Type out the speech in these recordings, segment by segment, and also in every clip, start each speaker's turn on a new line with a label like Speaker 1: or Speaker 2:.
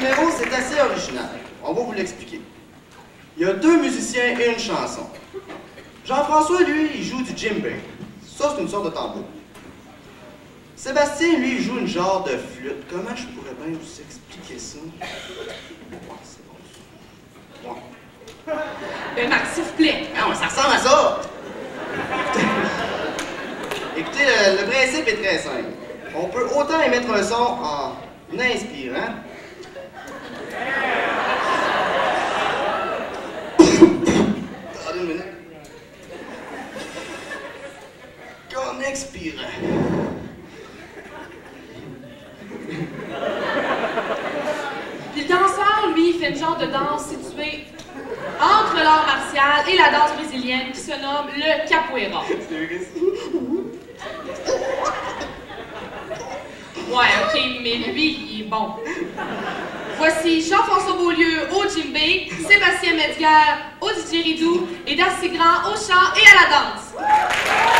Speaker 1: numéro, c'est assez original. On va vous l'expliquer. Il y a deux musiciens et une chanson. Jean-François, lui, il joue du djembé. Ça, c'est une sorte de tambour. Sébastien, lui, il joue une genre de flûte. Comment je pourrais bien vous expliquer ça? C'est bon. ça. Ouais.
Speaker 2: Ben, Marc, s'il vous plaît.
Speaker 1: Non, ça ressemble à ça! Écoutez, le, le principe est très simple. On peut autant émettre un son en inspirant Expirant.
Speaker 2: Puis le danseur, lui, fait une genre de danse située entre l'art martial et la danse brésilienne qui se nomme le capoeira. Ouais, ok, mais lui, il est bon. Voici Jean-François Beaulieu au djembé, Sébastien Medgar au didgeridoo et Darcy Grand au chant et à la danse.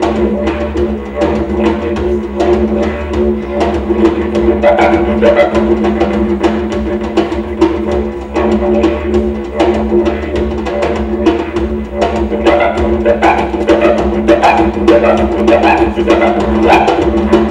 Speaker 3: Thank you.